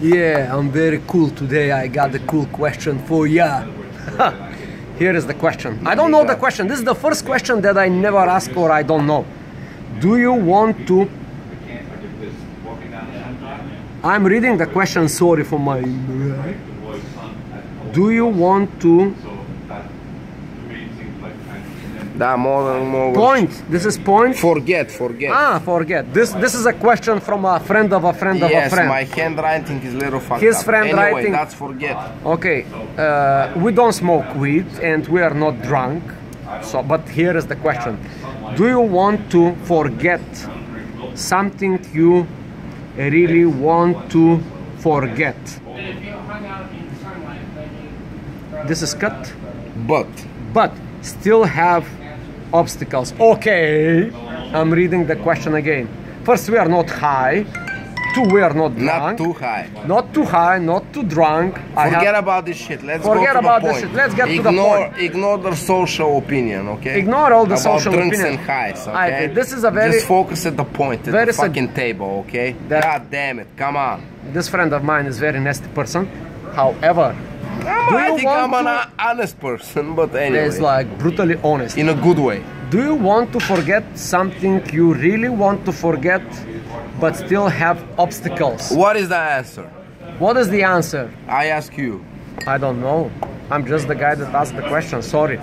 Yeah, I'm very cool today. I got a cool question for ya. Here is the question. I don't know the question. This is the first question that I never ask or I don't know. Do you want to? I'm reading the question. Sorry for my. Do you want to? Da, more, more. Point. This is point. Forget, forget. Ah, forget. This this is a question from a friend of a friend of a friend. yes, my handwriting is little fucked His up. friend anyway, writing- that's forget. Okay, uh, we don't smoke weed and we are not drunk. So, but here is the question: Do you want to forget something you really want to forget? This is cut, But but still have obstacles. Okay, I'm reading the question again. First, we are not high. Two, we are not drunk. not too high. Not too high, not too drunk. I Forget about this shit. Let's Forget about this shit. Let's get to the ignore, point. Ignore the social opinion, okay? Ignore all the about social drinks opinion. and highs, I- okay? this is a very- Just focus at the point, at very the fucking table, okay? That- God damn it, come on. this friend of mine is very nasty person. However, I you think I'm an honest person, but anyway. is like brutally honest. in a good way. Do you want to forget something you really want to forget, but still have obstacles? What is the answer? What is the answer? I ask you. I don't know. I'm just the guy that asked the question. Sorry.